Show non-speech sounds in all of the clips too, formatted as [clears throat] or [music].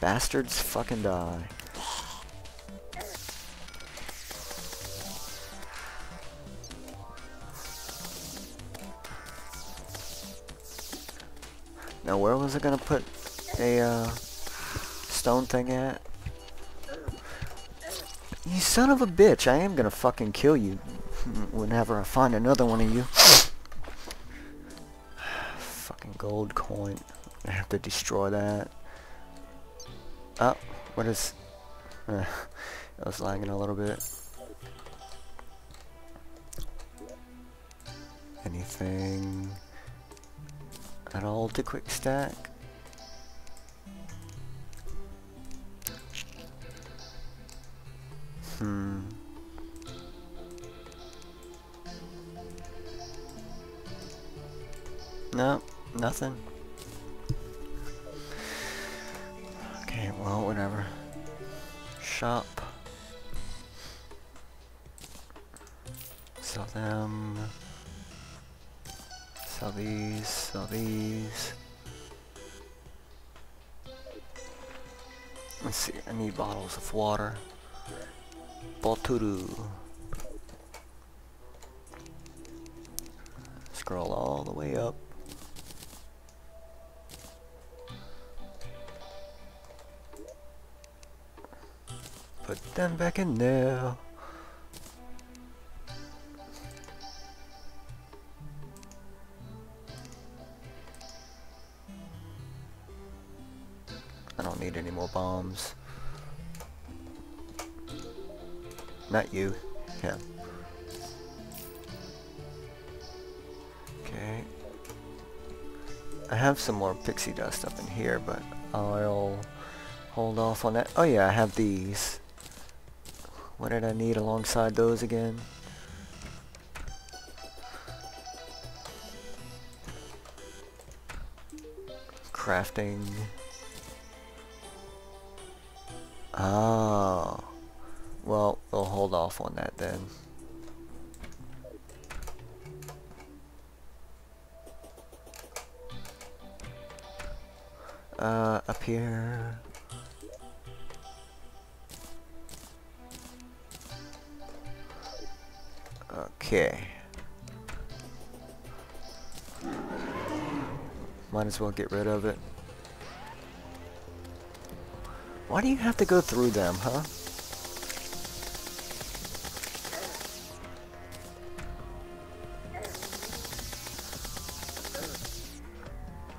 Bastards fucking die. Now where was I gonna put a uh, stone thing at? You son of a bitch, I am gonna fucking kill you whenever I find another one of you. [sighs] fucking gold coin. I have to destroy that. Oh, what is... Uh, I was lagging a little bit. Anything at all to quick stack? Hmm. No, nothing. Shop. Sell them. Sell these, sell these. Let's see, I need bottles of water. Boturu. Scroll all the way up. Put them back in there. I don't need any more bombs. Not you. Him. Okay. I have some more pixie dust up in here, but I'll hold off on that. Oh yeah, I have these. What did I need alongside those again? Crafting. Oh. Well, we'll hold off on that then. Uh, up here. Okay. Might as well get rid of it. Why do you have to go through them, huh?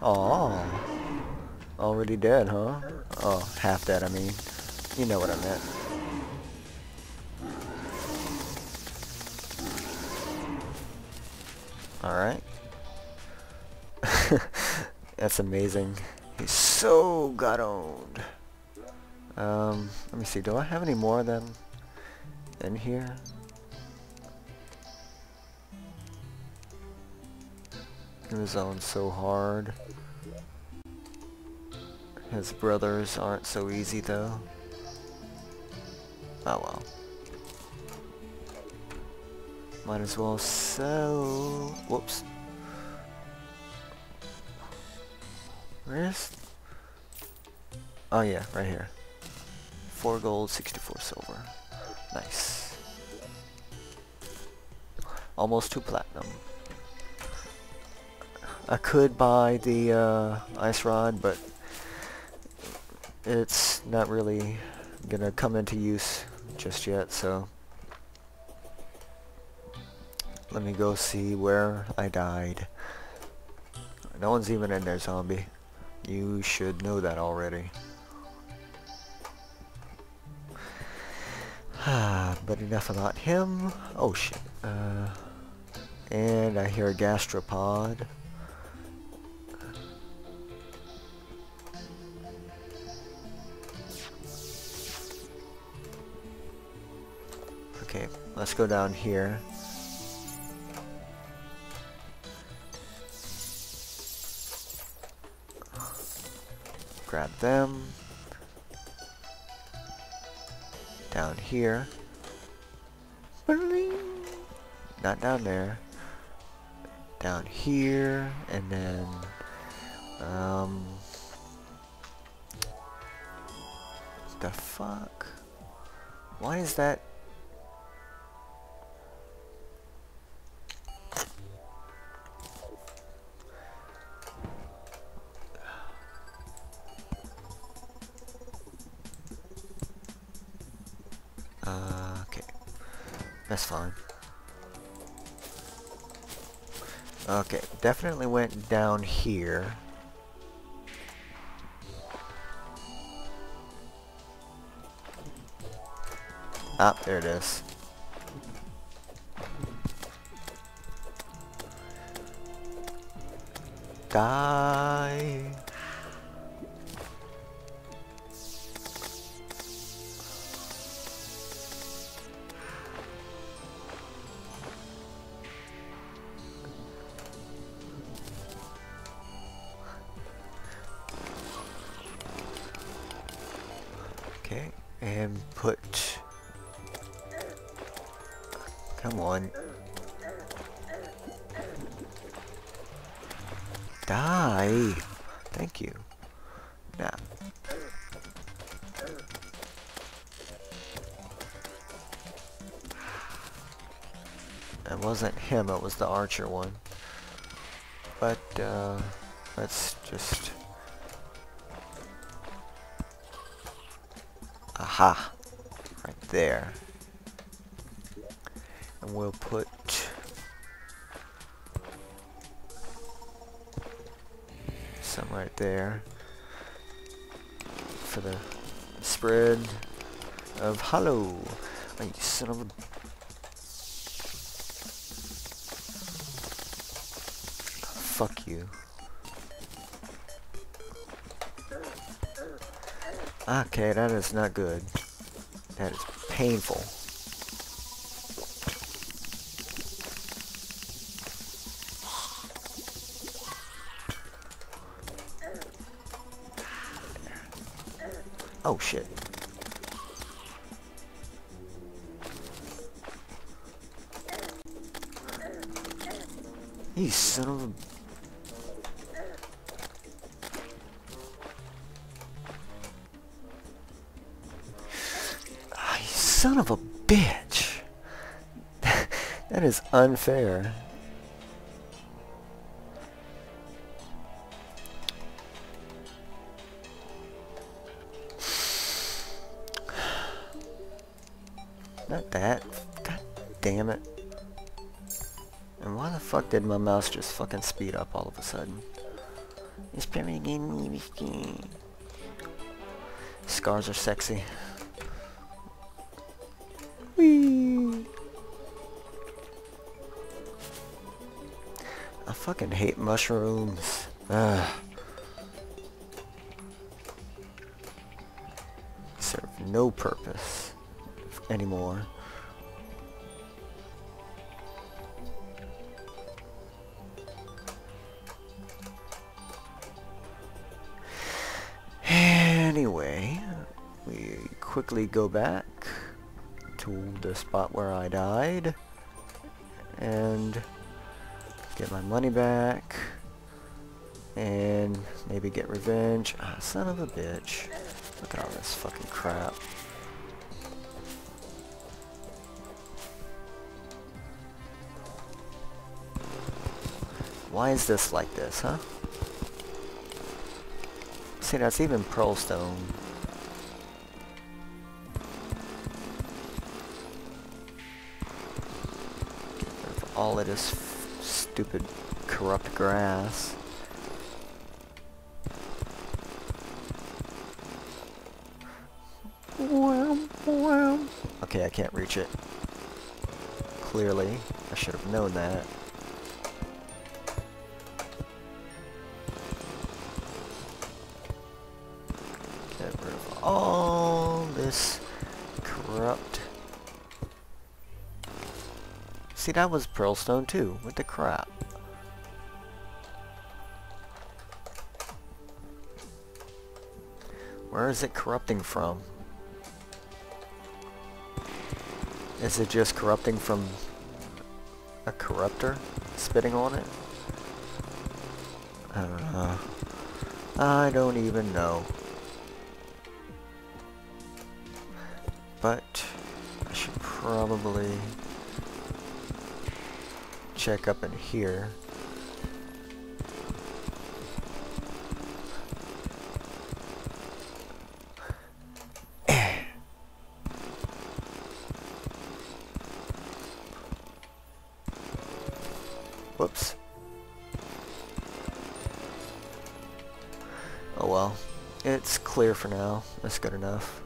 Oh, already dead, huh? Oh, half dead, I mean. You know what I meant. Alright. [laughs] That's amazing. He's so gut owned. Um, let me see, do I have any more them in here? His own so hard. His brothers aren't so easy though. Oh well. Might as well sell... Whoops. Where's... Oh yeah, right here. 4 gold, 64 silver. Nice. Almost 2 platinum. I could buy the uh, ice rod, but it's not really gonna come into use just yet, so let me go see where I died. No one's even in there, zombie. You should know that already. but enough about him. Oh shit. Uh, and I hear a gastropod. Okay, let's go down here. Grab them. Down here. Not down there. Down here, and then, um, the fuck? Why is that? That's fine. Okay, definitely went down here. Ah, there it is. Die. Come on. Die! Thank you. Now. It wasn't him, it was the archer one. But, uh, let's just... Aha! Right there. And we'll put... Some right there. For the spread of Hallow. Oh, you son of a... Fuck you. Okay, that is not good. That is painful. Oh shit. You son of a Ah, son of a bitch. [laughs] that is unfair. Not that. God damn it. And why the fuck did my mouse just fucking speed up all of a sudden? It's probably getting me Scars are sexy. Whee! I fucking hate mushrooms. Ugh. Serve no purpose anymore. Anyway, we quickly go back to the spot where I died and get my money back and maybe get revenge. Ah, son of a bitch. Look at all this fucking crap. Why is this like this, huh? See, that's even pearl stone. All of this stupid, corrupt grass. Okay, I can't reach it. Clearly. I should have known that. This corrupt... See, that was Pearlstone too. What the crap? Where is it corrupting from? Is it just corrupting from a corruptor spitting on it? I don't know. I don't even know. Probably check up in here. [clears throat] Whoops. Oh well. It's clear for now. That's good enough.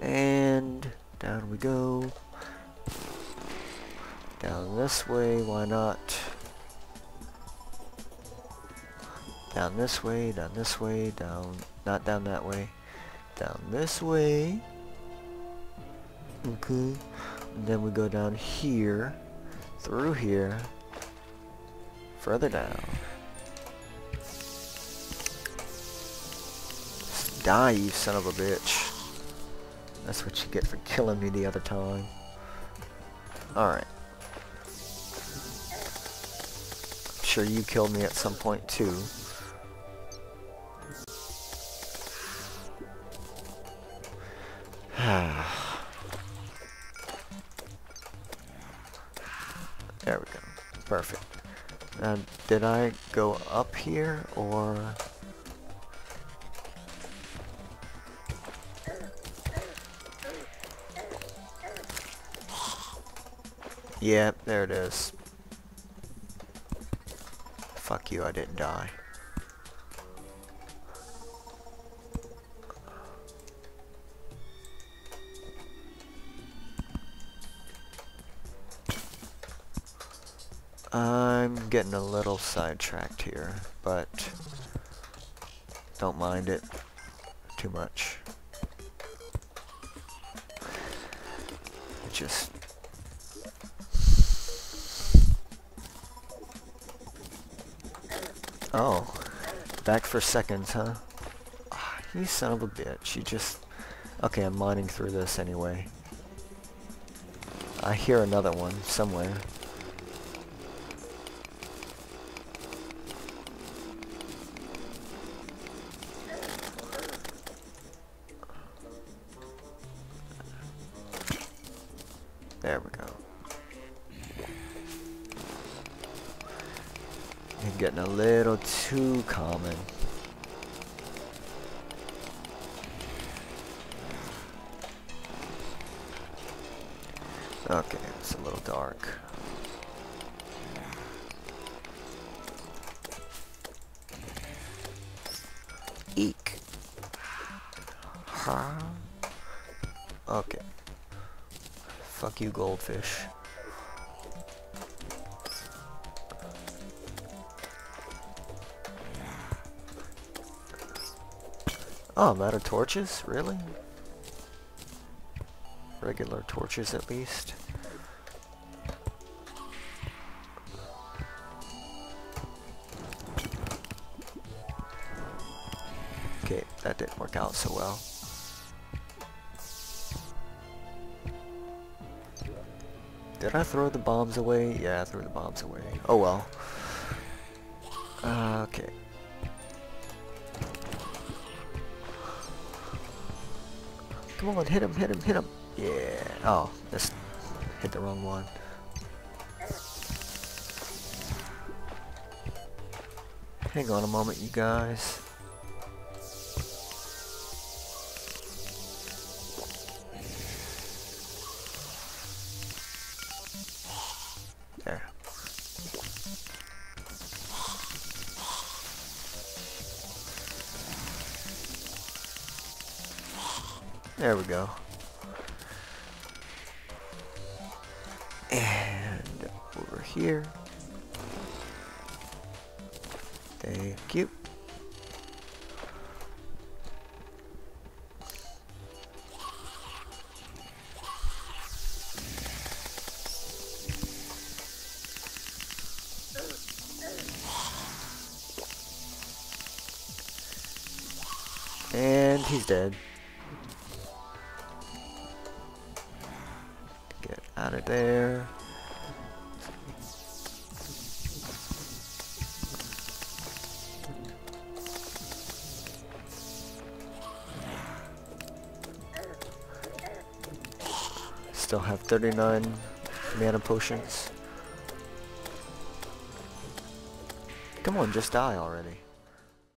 And down we go. Down this way, why not? Down this way, down this way, down, not down that way. Down this way. Okay. And then we go down here, through here, further down. Die, you son of a bitch. That's what you get for killing me the other time. Alright. I'm sure you killed me at some point too. [sighs] there we go. Perfect. Now, did I go up here or... Yep, there it is. Fuck you, I didn't die. I'm getting a little sidetracked here, but don't mind it too much. Just back for seconds, huh? Oh, you son of a bitch, you just... Okay, I'm mining through this anyway. I hear another one somewhere. Okay, it's a little dark. Eek. Huh? Okay. Fuck you, goldfish. Oh, of torches? Really? Regular torches at least. Work out so well. Did I throw the bombs away? Yeah, I threw the bombs away. Oh well. Uh, okay. Come on, hit him, hit him, hit him. Yeah. Oh, just hit the wrong one. Hang on a moment, you guys. There we go. And over here. Thank you. And he's dead. Out of there. Still have 39 mana potions. Come on, just die already.